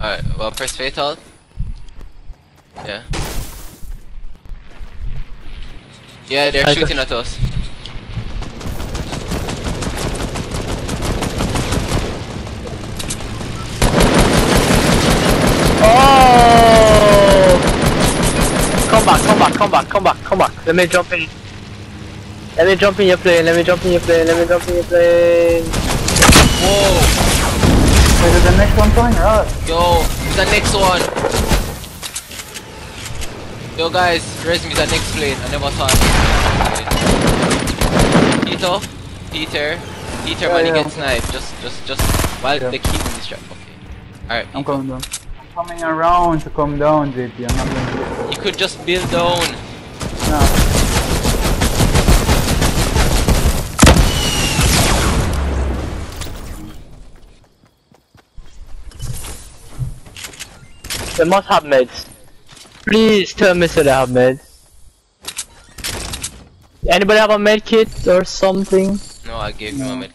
Alright, well, press fatal. Yeah. Yeah, they're I shooting at us. Oh! Come back, come back, come back, come back, come back. Let me jump in. Let me jump in your plane, let me jump in your plane, let me jump in your plane. Is the next one or us? Yo, the next one. Yo guys, raise me the next plane. I never saw it. Peter, Peter, Peter, Yeah, when he gets sniped, just, just, just while Yeah. they keep him distracted. Okay. Alright. I'm coming down. I'm coming around to come down, JP. I'm not do it. You could just build down. No. They must have meds. Please tell me so they have meds. Anybody have a med kit or something? No, I gave him a No. med